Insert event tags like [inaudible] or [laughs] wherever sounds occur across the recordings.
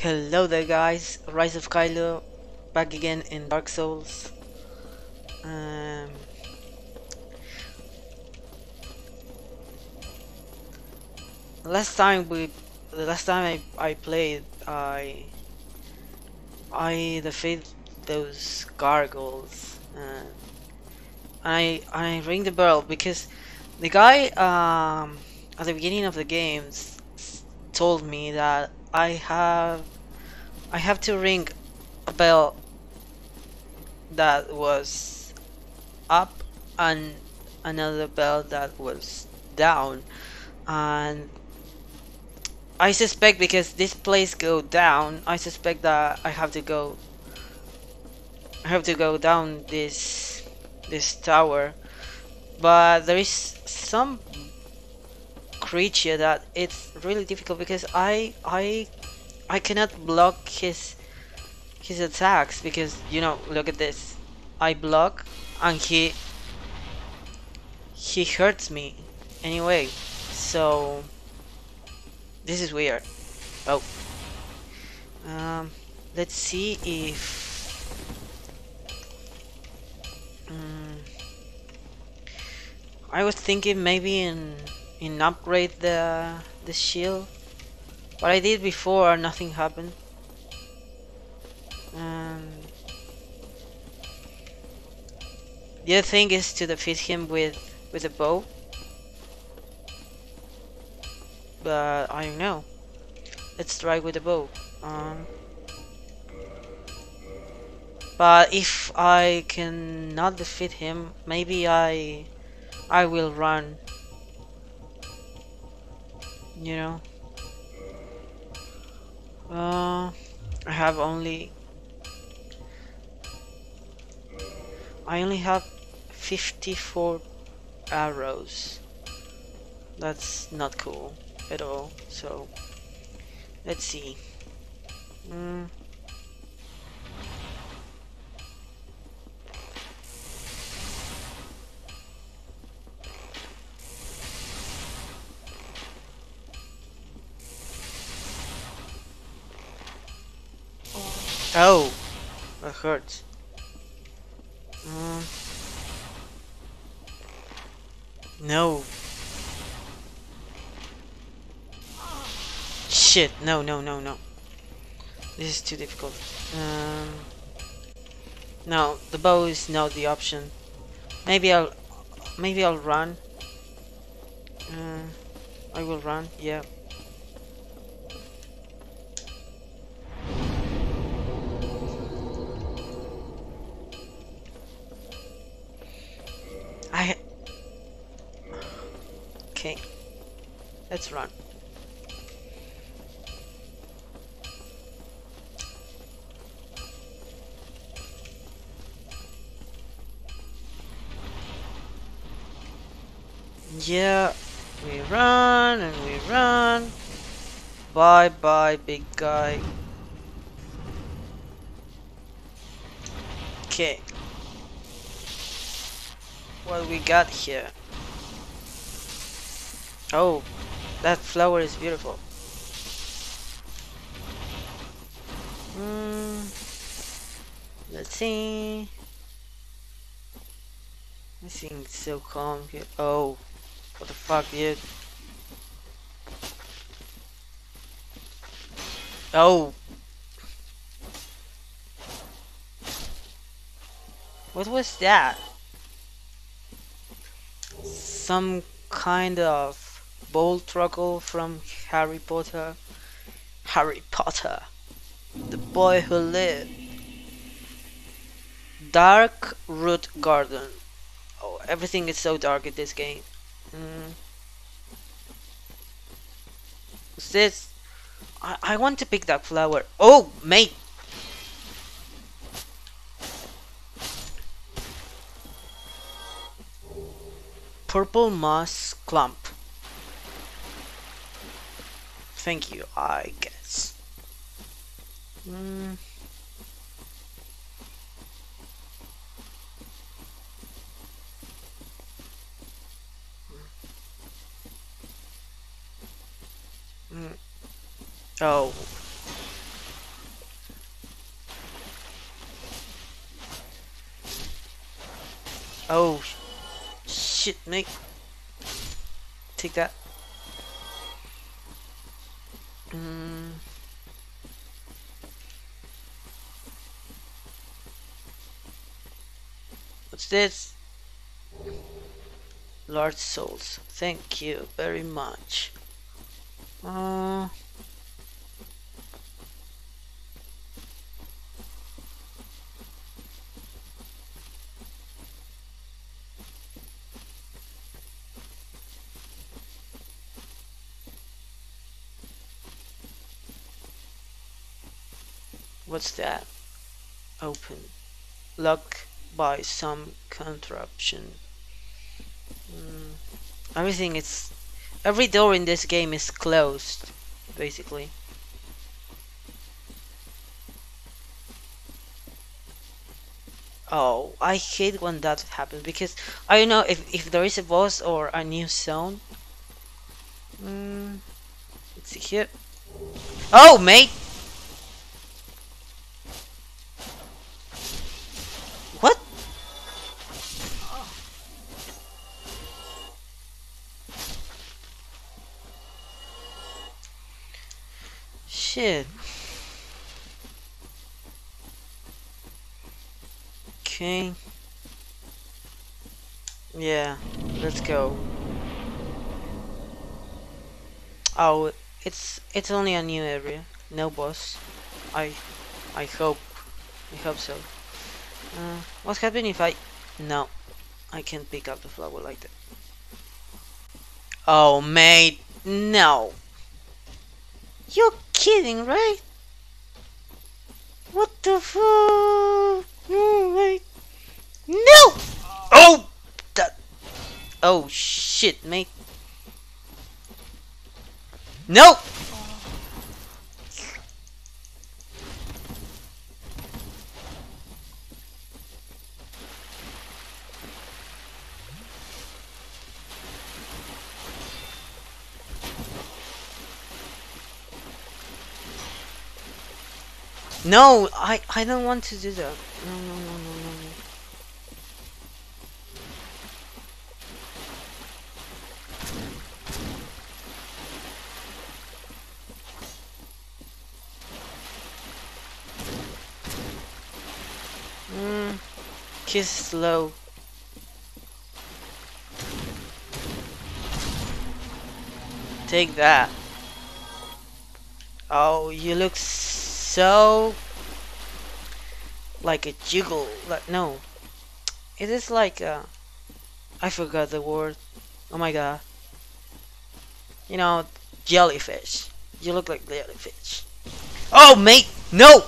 Hello there guys, Rise of Kylo back again in Dark Souls. Um, last time we, the last time I, I played, I I defeated those gargoyles. Uh, I I ring the bell because the guy um, at the beginning of the game told me that I have I have to ring a bell that was up and another bell that was down. And I suspect because this place go down I suspect that I have to go I have to go down this this tower. But there is some creature that it's really difficult because I I I cannot block his his attacks because you know look at this. I block and he he hurts me. Anyway so this is weird. Oh. Um let's see if um, I was thinking maybe in in upgrade the the shield. What I did before nothing happened. Um, the other thing is to defeat him with with a bow. But I don't know. Let's try with a bow. Um, but if I cannot defeat him maybe I I will run you know? Uh, I have only I only have 54 arrows. That's not cool at all so let's see. Mm. Oh, that hurts. Mm. No. Shit, no, no, no, no. This is too difficult. Um, no, the bow is not the option. Maybe I'll, maybe I'll run. Uh, I will run, yeah. Big guy. Okay. What we got here? Oh, that flower is beautiful. Hmm. Let's see. This thing's so calm here. Oh, what the fuck, dude? Oh. What was that? Some kind of Bowtruckle from Harry Potter. Harry Potter. The boy who lived. Dark Root Garden. Oh, everything is so dark in this game. Mm. What's this? I, I want to pick that flower. Oh, mate! Purple moss clump. Thank you, I guess. Mm. Oh. Oh. Shit, mate. Take that. Mm. What's this? Large souls. Thank you very much. Uh, What's that? Open. Lock by some contraption. Mm. Everything is... Every door in this game is closed, basically. Oh, I hate when that happens because I don't know if, if there is a boss or a new zone. Mm, let's see here. Oh, mate! Shit. Okay. Yeah, let's go. Oh, it's it's only a new area. No boss. I I hope. I hope so. Uh, what's happening if I... No. I can't pick up the flower like that. Oh, mate. No. You're kidding, right? What the fuck? No, mate. No! Oh! That. Oh, shit, mate. No! No, I I don't want to do that. No, no, no, no, no. no. Mm, kiss slow. Take that. Oh, you look so like a jiggle like no. It is like a I forgot the word. Oh my god. You know jellyfish. You look like jellyfish. Oh mate no!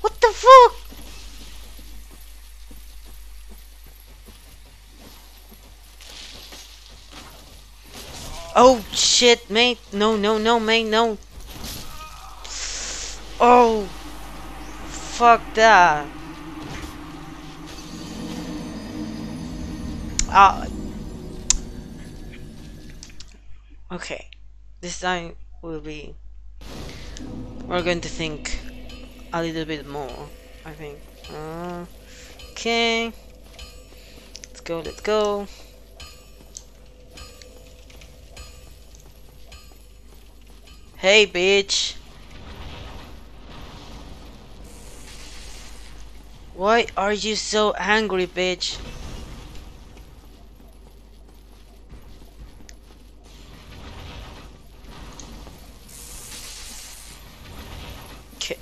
What the fuck? Oh shit, mate! No, no, no, mate, no! Oh! Fuck that! Ah. Okay. This time will be... We're going to think a little bit more, I think. Uh, okay. Let's go, let's go. Hey, bitch! Why are you so angry, bitch? Okay.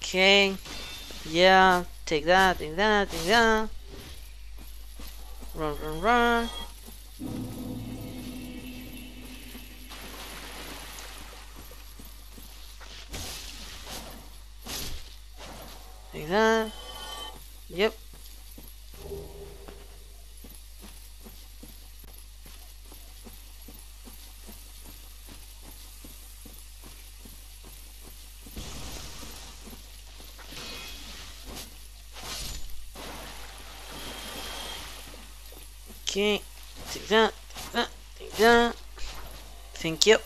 Okay. Yeah, take that, take that, take that. Run, run, run. Like that. Yep. Okay, take that, take that, take that. Thank you.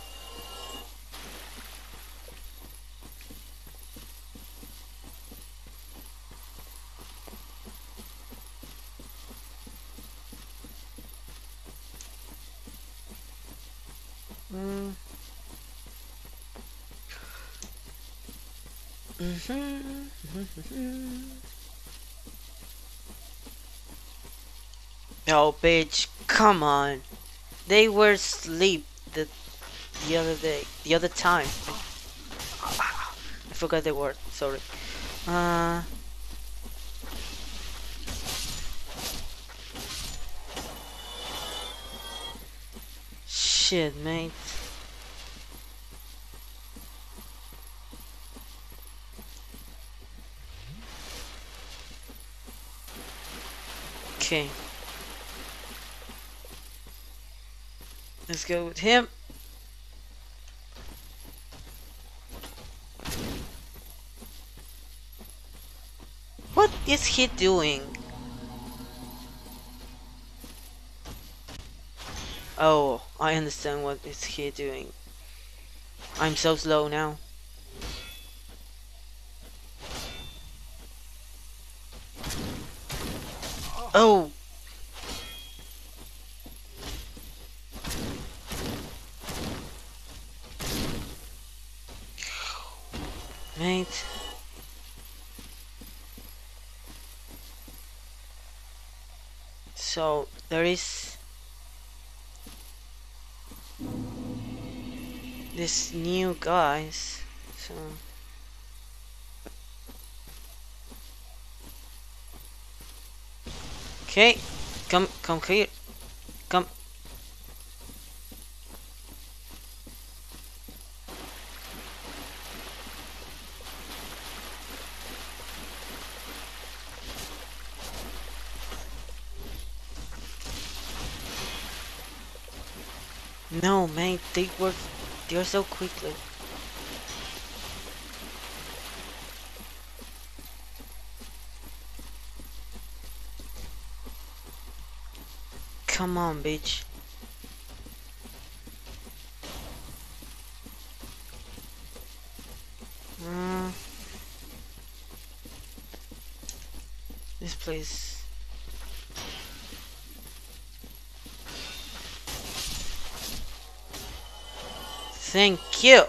Mm. Mm-hmm. Oh, bitch, come on. They were asleep the the other day, the other time. I forgot the word. Sorry. Uh. Shit, mate. Okay. Let's go with him. What is he doing? Oh, I understand what is he doing. I'm so slow now. Oh! Mate. So, there is this new guys so okay come come here. Come man they work they're so quickly Come on, bitch. Mm. This place. Thank you.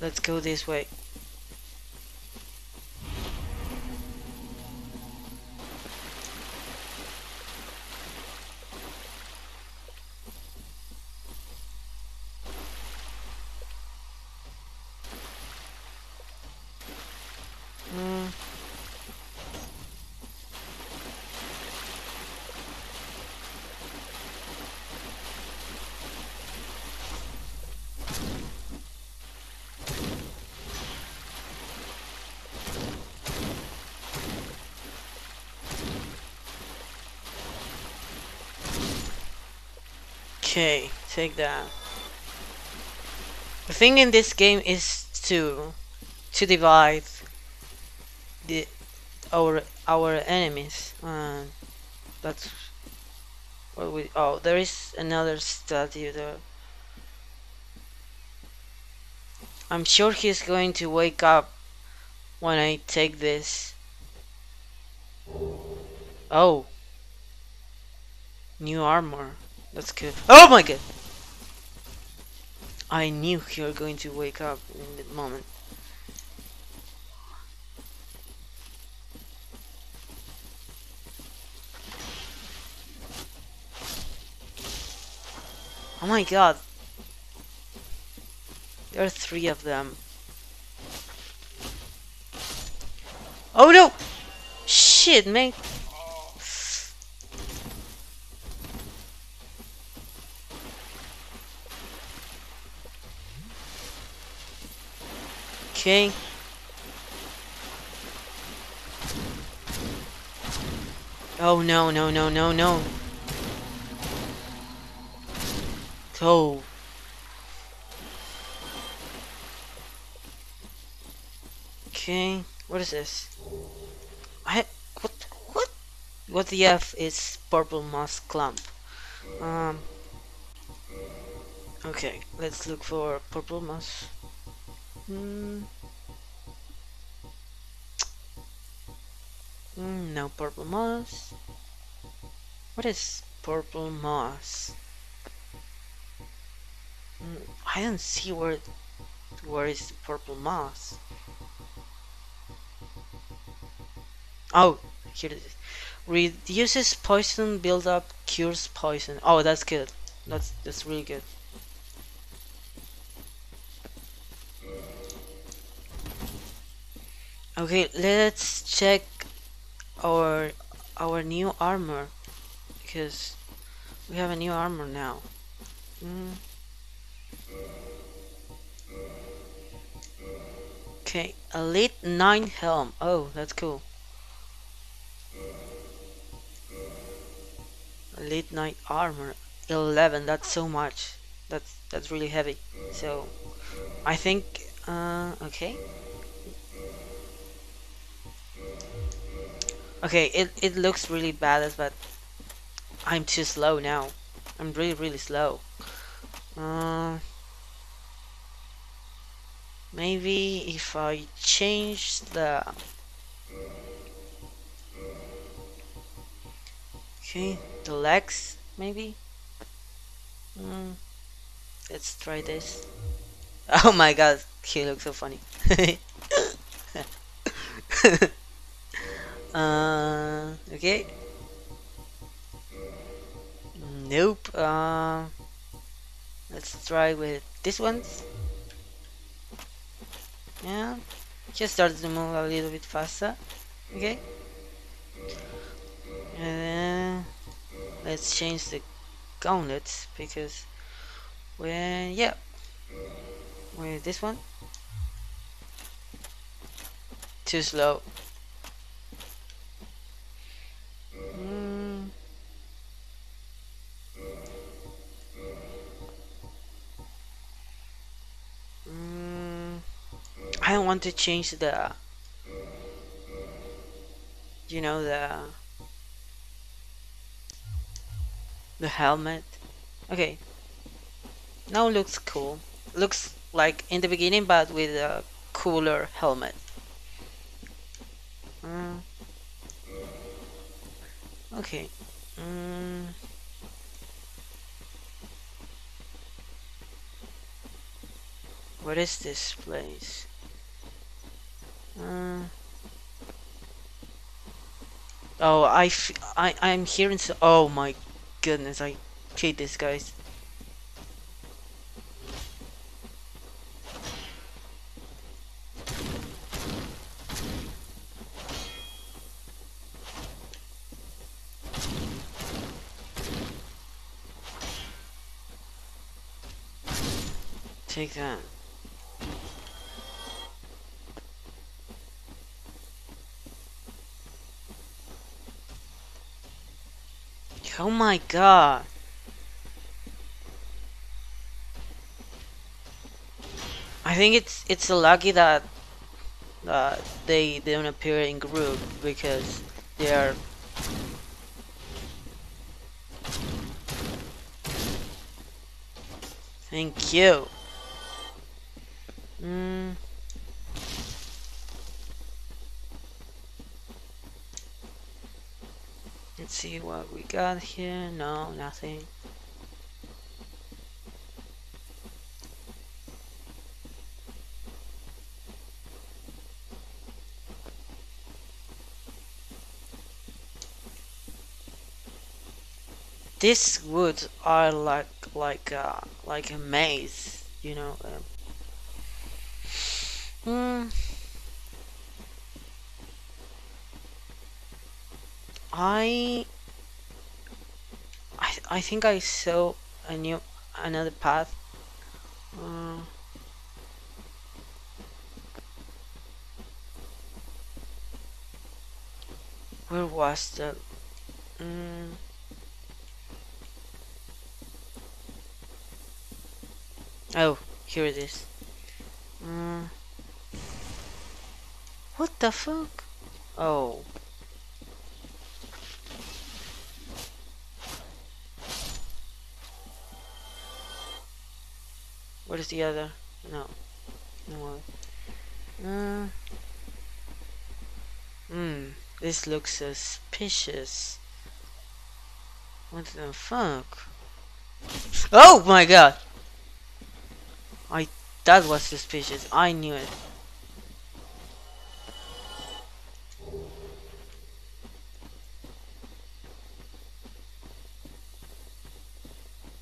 Let's go this way. Mm. Okay, take that. The thing in this game is to to divide the our our enemies. Uh, that's what we. Oh, there is another statue there. I'm sure he's going to wake up when I take this. Oh. New armor. That's good. Oh my god! I knew you were going to wake up in that moment. Oh my god. There are three of them. Oh no! Shit, man. Okay. Oh no, no, no, no, no. Oh. Okay, what is this? I what what what the F is purple moss clump? Um. Okay, let's look for purple moss. Hmm. Mm, no purple moss. What is purple moss? Mm, I don't see where where is purple moss. Oh, here it is. Reduces poison buildup, cures poison. Oh, that's good. That's that's really good. Okay, let's check our our new armor because we have a new armor now. Mm. Okay, Elite Knight helm. Oh, that's cool. Elite Knight armor 11. That's so much. That's that's really heavy. So I think uh, okay. Okay, it, it looks really bad, but I'm too slow now. I'm really, really slow. Uh, maybe if I change the... Okay, the legs, maybe? Mm, let's try this. [laughs] Oh my god, he looks so funny. [laughs] Uh, okay. Nope. Uh, let's try with this one. Yeah. Just started to move a little bit faster. Okay. And let's change the gauntlets because when yeah with this one too slow I don't want to change the you know the the helmet. Okay. Now looks cool. Looks like in the beginning but with a cooler helmet. Mm. okay. Mm. what is this place uh, oh, I, I, I'm hearing so- oh my goodness, I hate this guys. Take that. Oh my god. I think it's it's lucky that uh, they don't appear in group because they are Thank you. Mm. Let's see what we got here. No, nothing. These woods are like like uh, like a maze, you know. Um, hmm. I I think I saw a new another path. Uh, where was the? Mm, oh, here it is. Mm, what the fuck? Oh. What is the other? No. No. Uh, hmm. This looks suspicious. What the fuck? Oh my god! I that was suspicious. I knew it.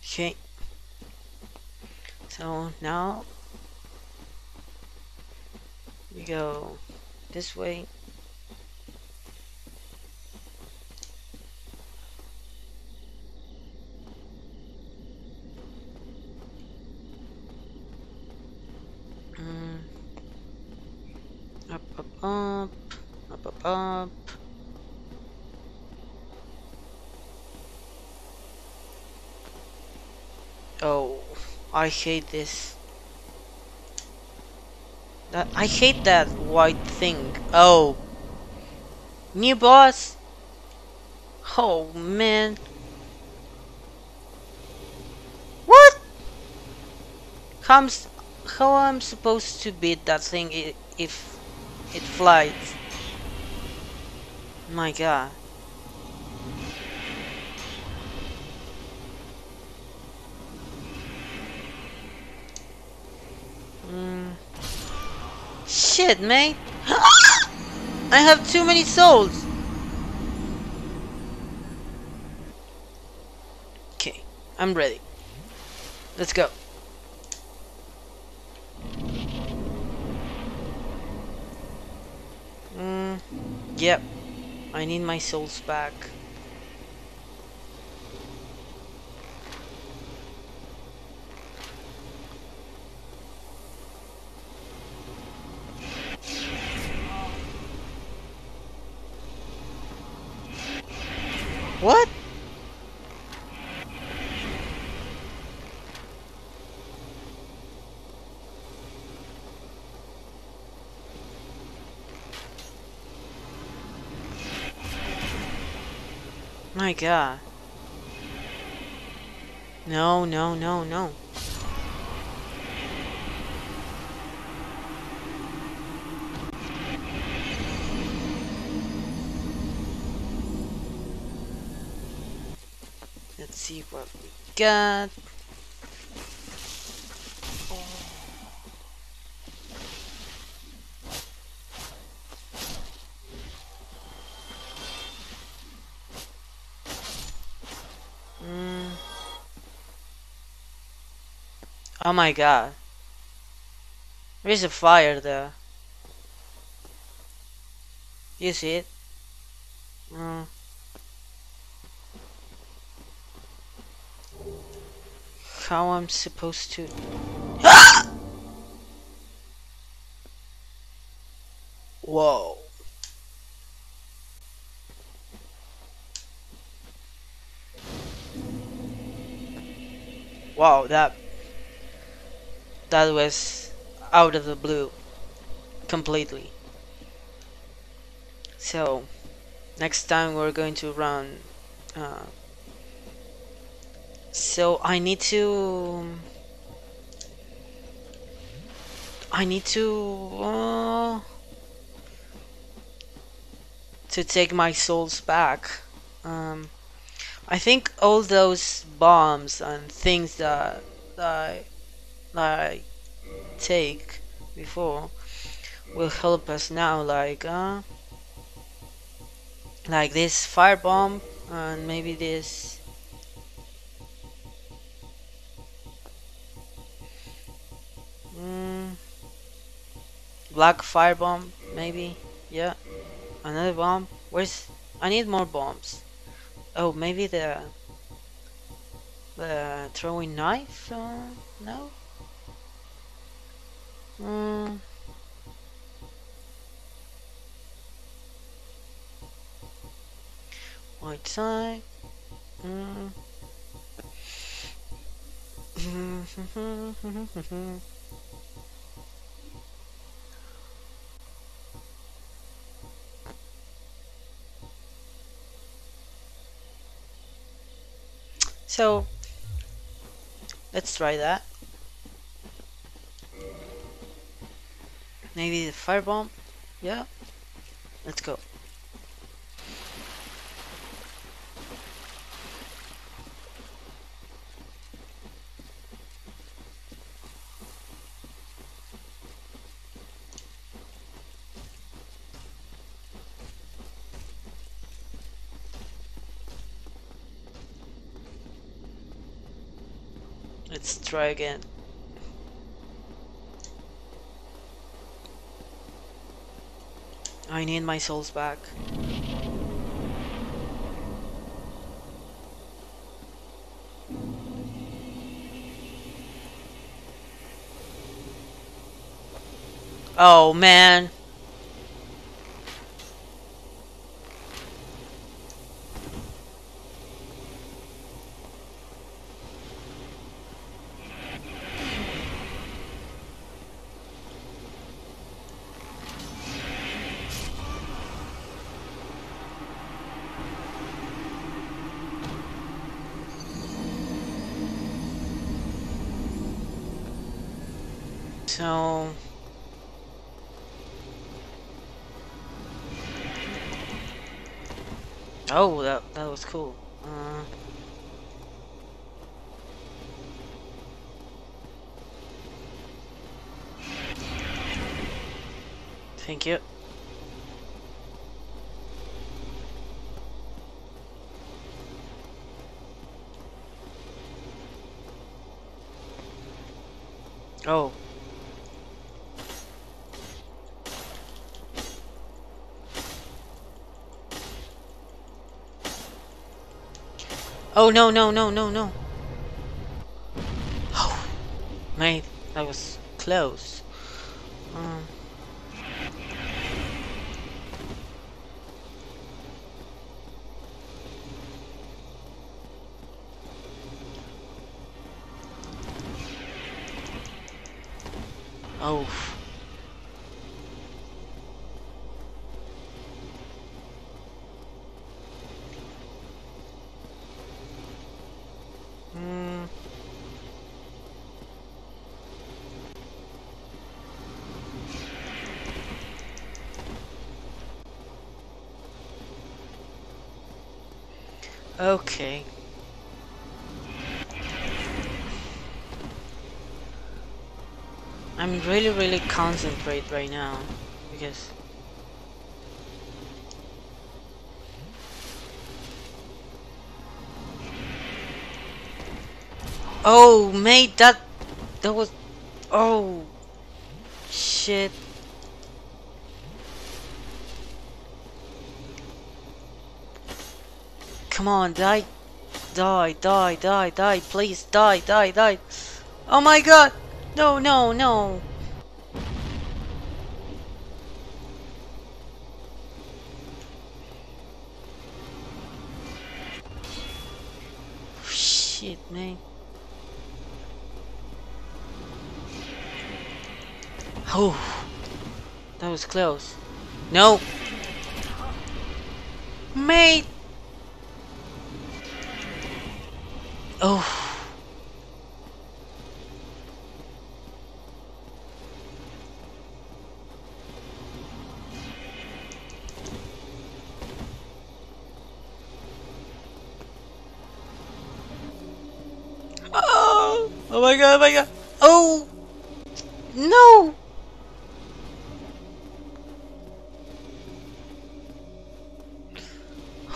Okay. So now we go this way. Mm. Up, up, up, up, up, up. Oh, I hate this. That I hate that white thing. Oh, new boss. Oh man. What? Comes how I'm supposed to beat that thing if it flies? My god. Mm. Shit, mate. [gasps] I have too many souls. Okay, I'm ready. Let's go. Mm, yep. I need my souls back. What? My god. No, no, no, no. Let's see what got. Mm. Oh my god. There's a fire there. You see it? Mm. How I'm supposed to... [gasps] Whoa. Wow, that that was out of the blue completely. So next time we're going to run uh, so I need to I need to uh, to take my souls back. Um, I think all those bombs and things that, that, I, that I take before will help us now like uh, like this fire bomb and maybe this black fire bomb maybe yeah another bomb where's I need more bombs Oh, maybe the the throwing knife? Uh, no. Hmm. White side. Mm. [laughs] So, let's try that. Maybe the firebomb? Yeah. Let's go. Try again. I need my souls back. Oh man. Oh. Oh no no no no no. Oh, mate, that was close. Really really concentrate right now because Oh mate that that was oh shit Come on die die die die die please die die die Oh my god no, no, no. Oh, that was close. No. Mate. Oh. Oh, oh my god, oh my god. Oh! No!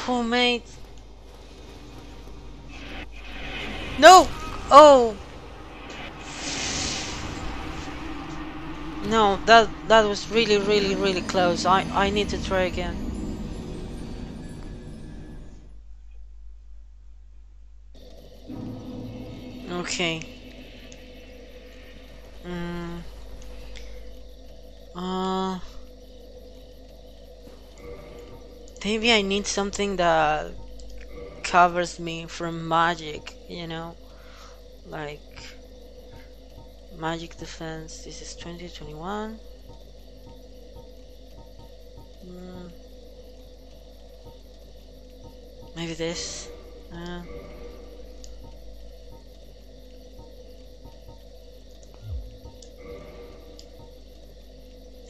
Oh, mate. No! Oh! No, that that was really, really, really close. I I need to try again. Okay. Maybe I need something that covers me from magic, you know? Like magic defense. This is 2021. Mm. Maybe this. Uh.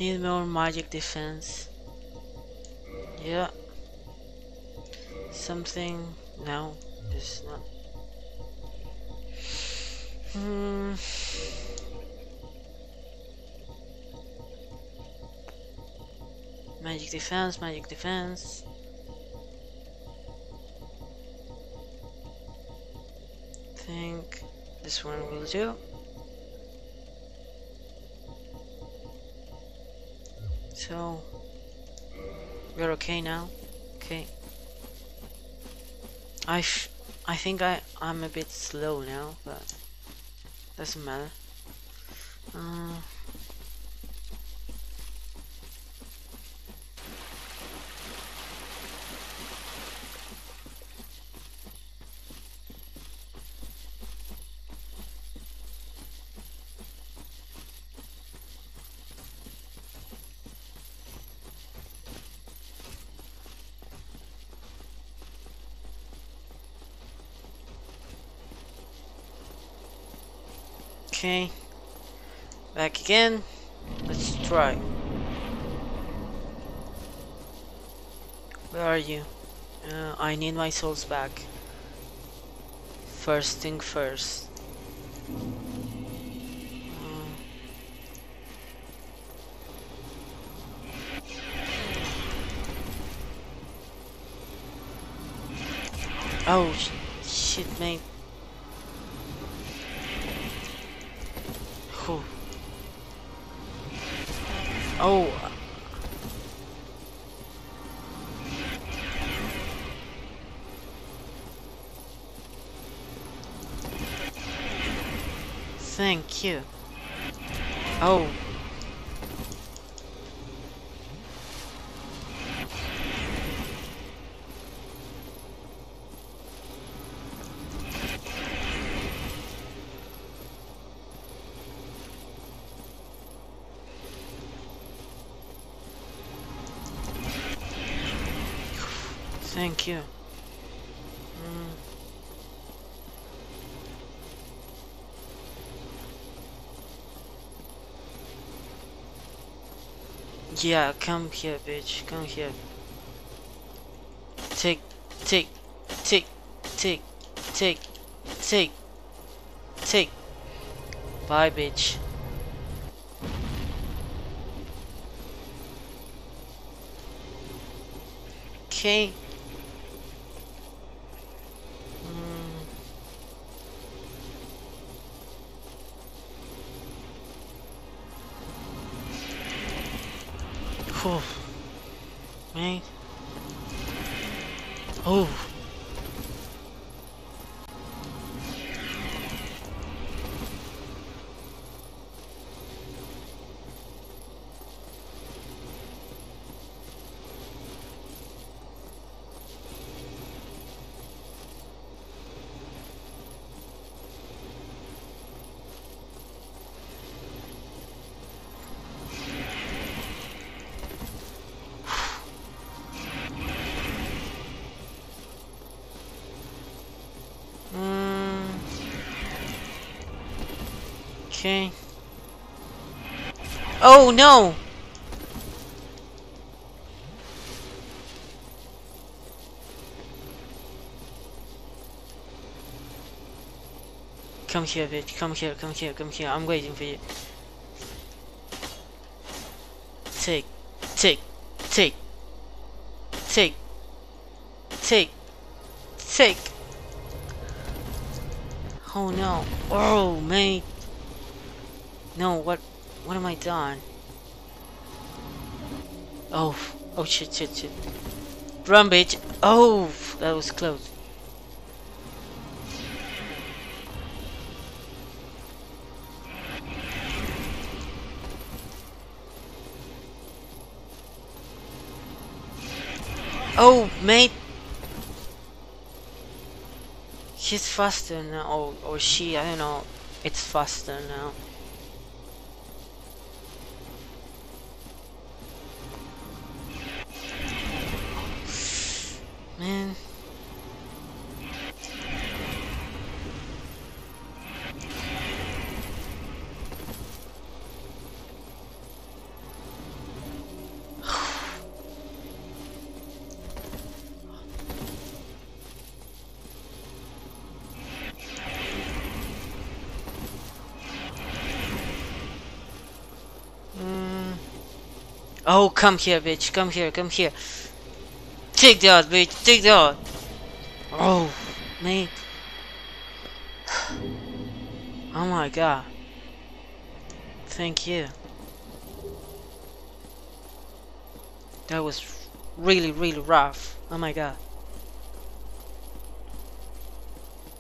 Need more magic defense. Yeah. Something. No, it's not. Hmm. Magic defense, magic defense. think this one will do. So we're okay now. Okay. I I think I I'm a bit slow now, but doesn't matter. Uh, Okay. Back again. Let's try. Where are you? Uh, I need my souls back. First thing first. Uh, oh, sh shit, mate. Oh. Thank you. Yeah, come here, bitch. Come here. Take, take, take, take, take, take, take. Bye, bitch. Okay. Whew. Man. Oh. Oh no! Come here, bitch. Come here, come here, come here. I'm waiting for you. Take, take, take, take, take, take. Oh no. Oh, mate. No, what what am I done? Oh, oh shit, shit, shit. Run, bitch. Oh, that was close. Oh, mate. She's faster now, oh, oh, or, or she, I don't know. It's faster now. Man. [sighs] Hmm. Oh, come here, bitch. Come here, come here. Take that, bitch. Take that. Oh, man. Oh my god. Thank you. That was really, really rough. Oh my god.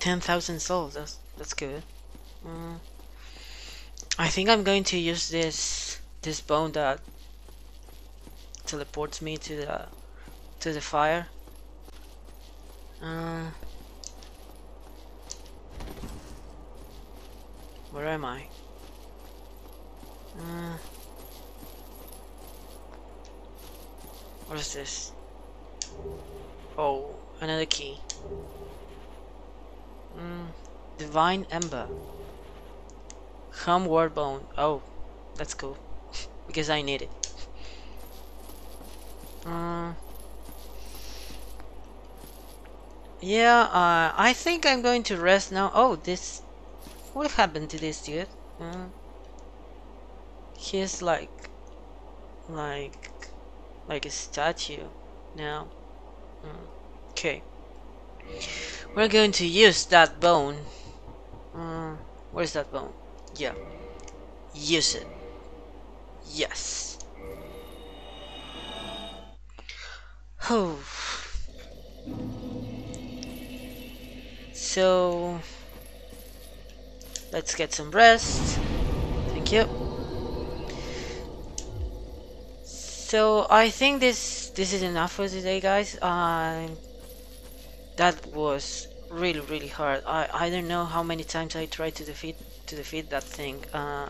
10,000 souls. That's that's good. Mm. I think I'm going to use this this bone that teleports me to the to the fire. Uh, where am I? Uh, what is this? Oh, another key. Mm, Divine Ember. Homeward Bone. Oh, that's cool. [laughs] because I need it. Uh, yeah, uh, I think I'm going to rest now. Oh, this... What happened to this dude? Uh, he's like... Like... Like a statue now. Okay. We're going to use that bone. Uh, where's that bone? Yeah. Use it. Yes. Oh. So let's get some rest. Thank you. So I think this this is enough for today, guys. Uh, that was really really hard. I I don't know how many times I tried to defeat to defeat that thing. Uh,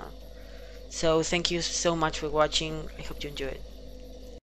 so thank you so much for watching. I hope you enjoyed.